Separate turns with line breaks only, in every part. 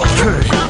Okay.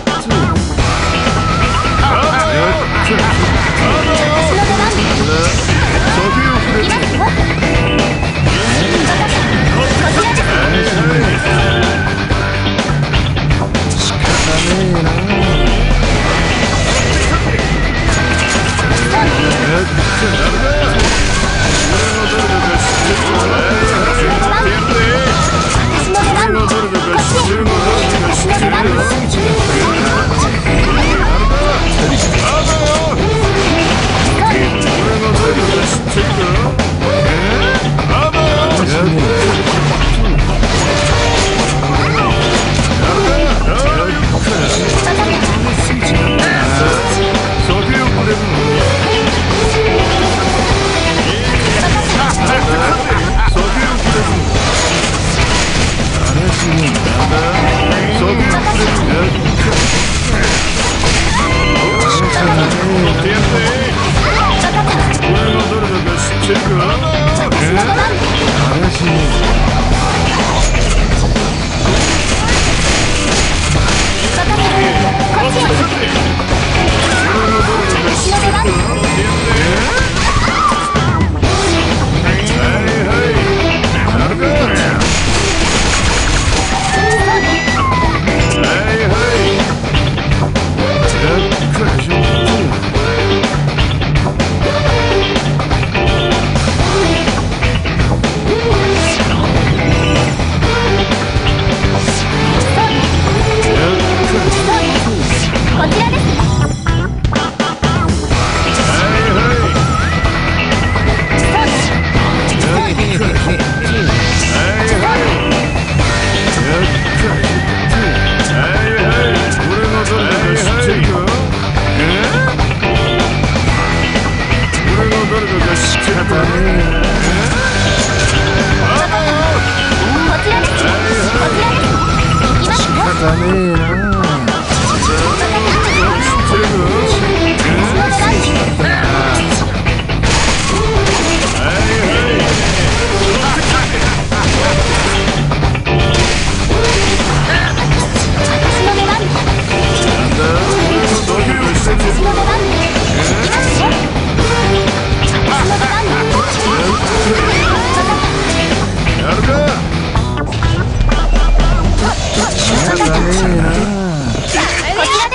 축하다네.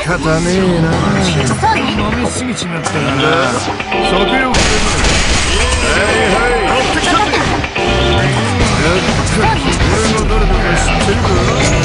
方ねえな飲みすぎちまったかな食欲はいはい俺が誰だか知ってるか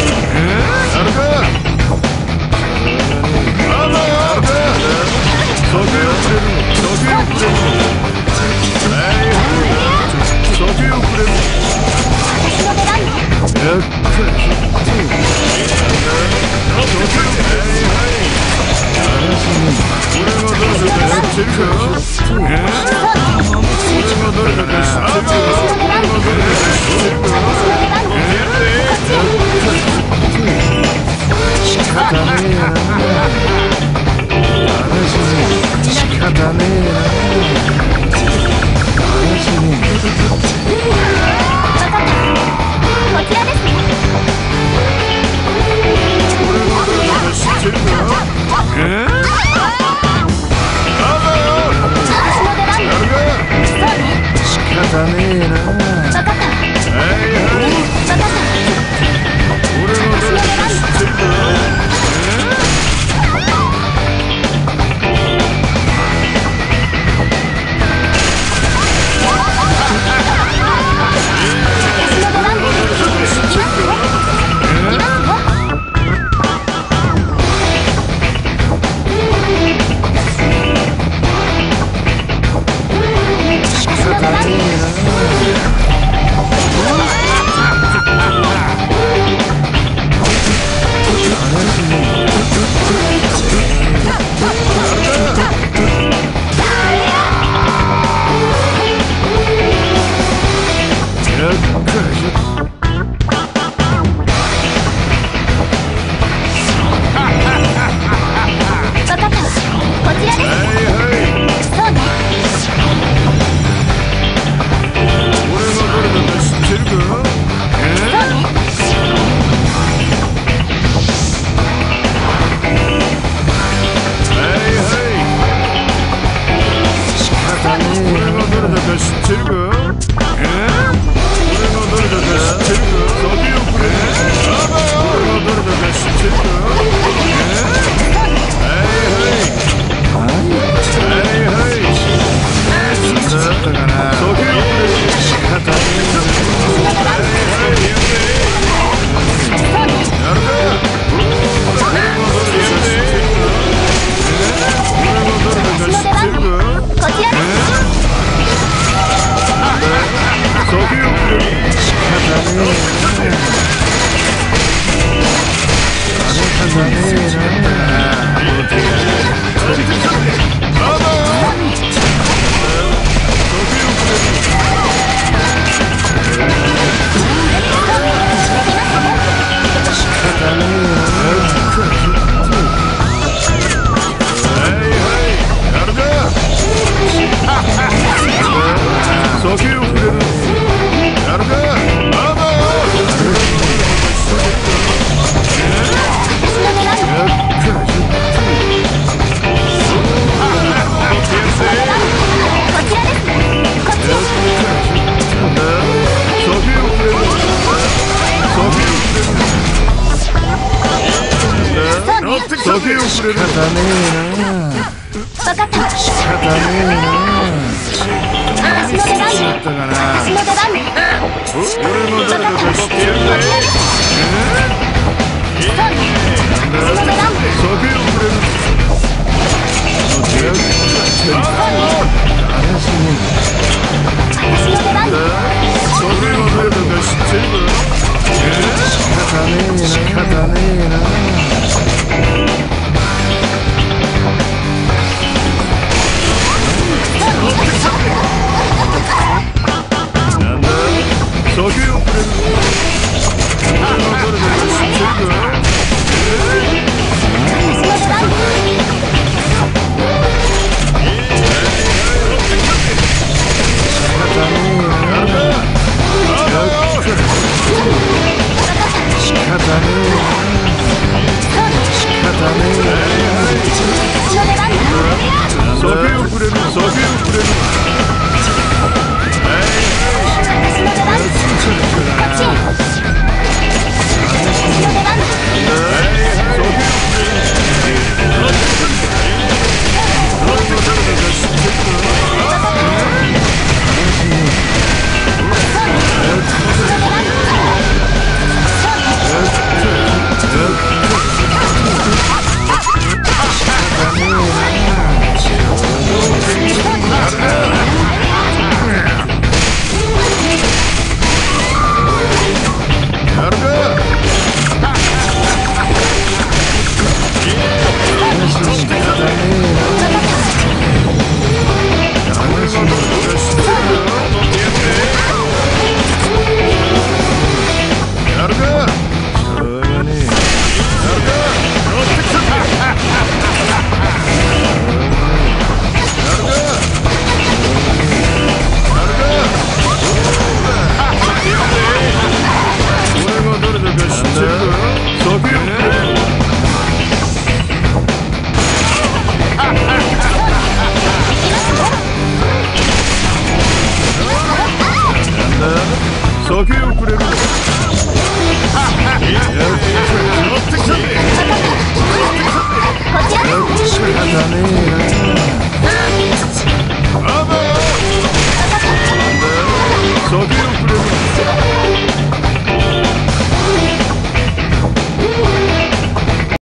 どけをれる仕方ねえなかった仕方ねえな私の出番ね私の出番ね俺の誰かってるぜそうね私の出番ね